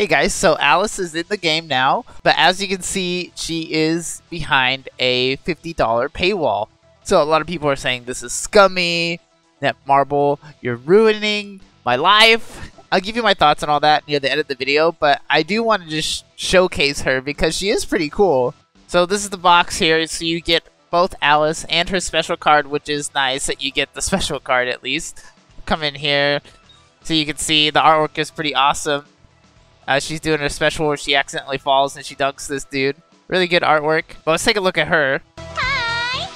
Hey guys, so Alice is in the game now, but as you can see, she is behind a $50 paywall. So a lot of people are saying this is scummy, Netmarble, you're ruining my life. I'll give you my thoughts on all that near the end of the video, but I do want to just showcase her because she is pretty cool. So this is the box here, so you get both Alice and her special card, which is nice that you get the special card at least. Come in here, so you can see the artwork is pretty awesome. Uh, she's doing a special where she accidentally falls and she dunks this dude. Really good artwork. But let's take a look at her. Hi!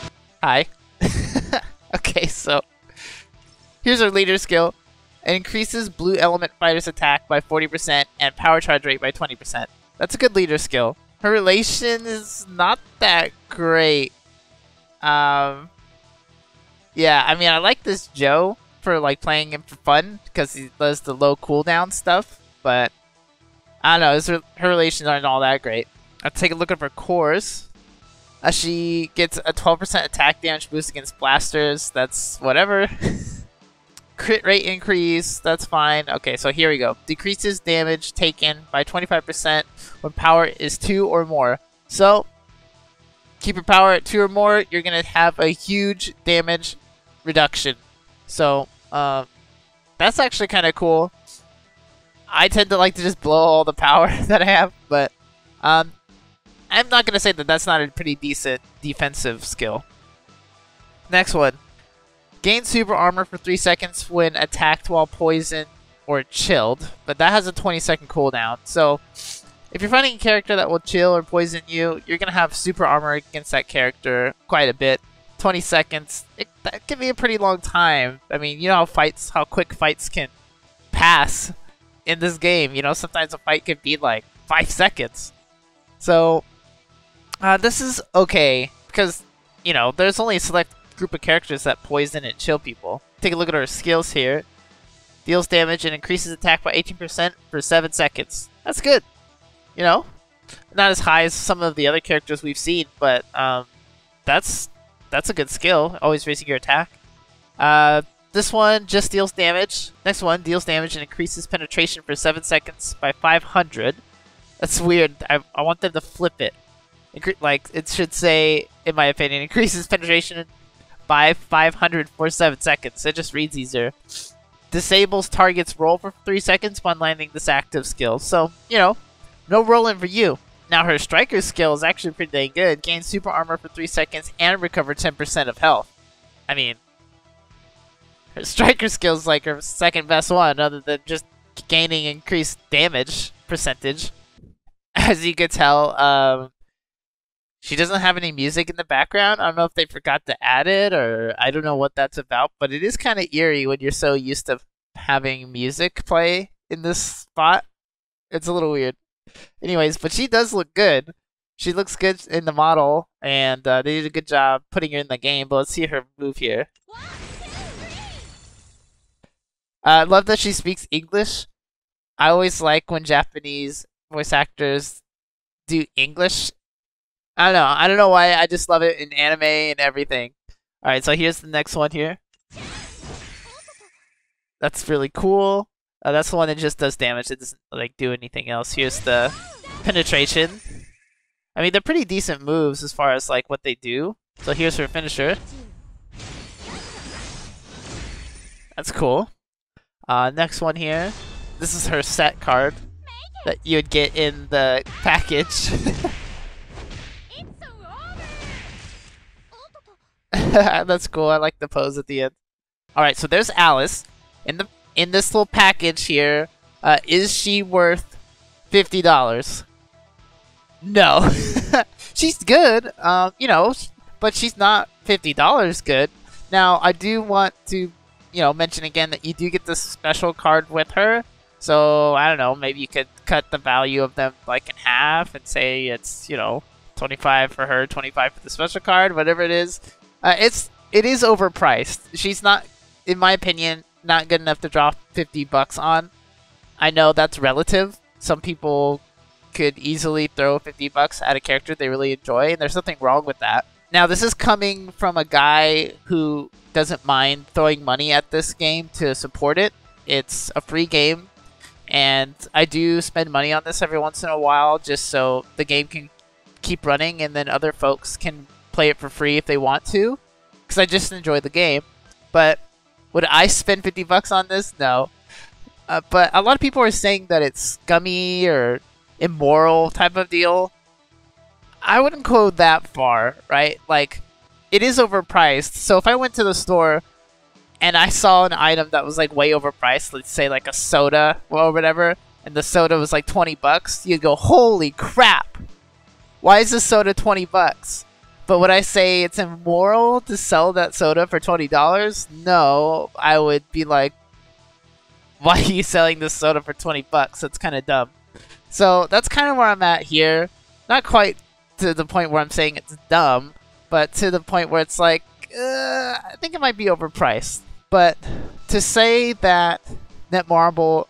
Hi. okay, so here's her leader skill. It increases blue element fighter's attack by 40% and power charge rate by 20%. That's a good leader skill. Her relation is not that great. Um, yeah, I mean, I like this Joe for like playing him for fun because he does the low cooldown stuff, but I don't know, her relations aren't all that great. Let's take a look at her cores. Uh, she gets a 12% attack damage boost against blasters. That's whatever. Crit rate increase. That's fine. Okay, so here we go. Decreases damage taken by 25% when power is 2 or more. So, keep your power at 2 or more, you're going to have a huge damage reduction. So, uh, that's actually kind of cool. I tend to like to just blow all the power that I have, but um, I'm not going to say that that's not a pretty decent defensive skill. Next one. Gain super armor for 3 seconds when attacked while poisoned or chilled, but that has a 20 second cooldown. So if you're fighting a character that will chill or poison you, you're going to have super armor against that character quite a bit. 20 seconds, it, that can be a pretty long time. I mean, you know how fights, how quick fights can pass in this game. You know, sometimes a fight can be like 5 seconds. So, uh, this is okay, because, you know, there's only a select group of characters that poison and chill people. Take a look at our skills here. Deals damage and increases attack by 18% for 7 seconds. That's good. You know? Not as high as some of the other characters we've seen, but um, that's that's a good skill. Always raising your attack. Uh, this one just deals damage. Next one deals damage and increases penetration for 7 seconds by 500. That's weird. I, I want them to flip it. Incre like, it should say, in my opinion, increases penetration by 500 for 7 seconds. It just reads easier. Disables target's roll for 3 seconds upon landing this active skill. So, you know, no rolling for you. Now her striker skill is actually pretty dang good. Gain super armor for 3 seconds and recover 10% of health. I mean, her striker skill's like her second best one other than just gaining increased damage percentage. As you could tell, um, she doesn't have any music in the background. I don't know if they forgot to add it or I don't know what that's about, but it is kind of eerie when you're so used to having music play in this spot. It's a little weird. Anyways, but she does look good. She looks good in the model, and uh, they did a good job putting her in the game. But let's see her move here. I uh, love that she speaks English. I always like when Japanese voice actors do English. I don't know. I don't know why. I just love it in anime and everything. All right, so here's the next one here. That's really cool. Uh, that's the one that just does damage. It doesn't like do anything else. Here's the penetration. I mean, they're pretty decent moves as far as like what they do. So here's her finisher. That's cool. Uh, next one here. This is her set card that you would get in the package. That's cool. I like the pose at the end. All right, so there's Alice in the in this little package here. Uh, is she worth fifty dollars? No, she's good. Um, you know, but she's not fifty dollars good. Now, I do want to, you know, mention again that you do get this special card with her. So I don't know, maybe you could cut the value of them like in half and say it's you know 25 for her, 25 for the special card, whatever it is. Uh, it's it is overpriced. She's not, in my opinion, not good enough to drop 50 bucks on. I know that's relative. Some people could easily throw 50 bucks at a character they really enjoy, and there's nothing wrong with that. Now, this is coming from a guy who doesn't mind throwing money at this game to support it. It's a free game. and I do spend money on this every once in a while just so the game can keep running and then other folks can play it for free if they want to because I just enjoy the game. But would I spend 50 bucks on this? No. Uh, but a lot of people are saying that it's scummy or immoral type of deal. I wouldn't go that far, right? Like, it is overpriced. So if I went to the store and I saw an item that was like way overpriced, let's say like a soda or whatever, and the soda was like 20 bucks, you'd go, holy crap! Why is this soda 20 bucks? But would I say it's immoral to sell that soda for $20? No, I would be like, why are you selling this soda for 20 bucks? That's kind of dumb. So that's kind of where I'm at here. Not quite to the point where I'm saying it's dumb, but to the point where it's like, uh, I think it might be overpriced. But to say that Netmarble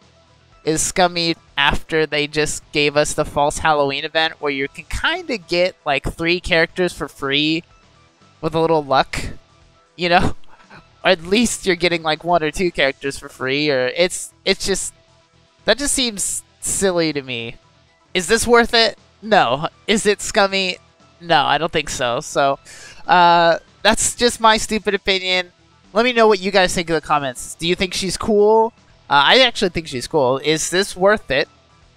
is scummy after they just gave us the false Halloween event where you can kind of get like three characters for free with a little luck, you know? Or at least you're getting like one or two characters for free or it's it's just that just seems silly to me. Is this worth it? No. Is it scummy? No, I don't think so. So, uh, that's just my stupid opinion. Let me know what you guys think in the comments. Do you think she's cool? Uh, I actually think she's cool. Is this worth it?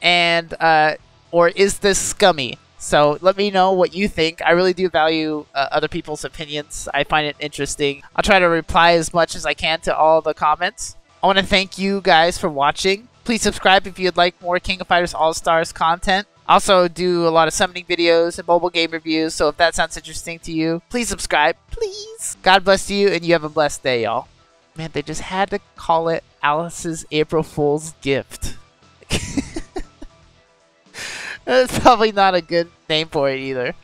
And uh, or is this scummy? So let me know what you think. I really do value uh, other people's opinions. I find it interesting. I'll try to reply as much as I can to all the comments. I want to thank you guys for watching. Please subscribe if you'd like more King of Fighters All-Stars content. Also do a lot of summoning videos and mobile game reviews, so if that sounds interesting to you, please subscribe. Please. God bless you, and you have a blessed day, y'all. Man, they just had to call it Alice's April Fool's gift. That's probably not a good name for it either.